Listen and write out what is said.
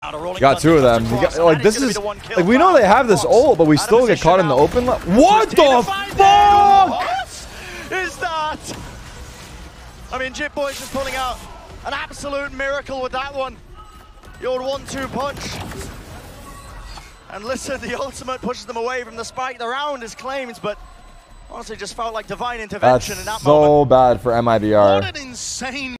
Got two of them. Got, like this is like we know they have this ult, but we still get caught in the open. What the fuck? Is that? I mean, Jitboys just pulling out an absolute miracle with that one. Your one-two punch. And listen, the ultimate pushes them away from the spike. The round is claimed, but honestly just felt like divine intervention That's in that so moment. bad for MIBR. What an insane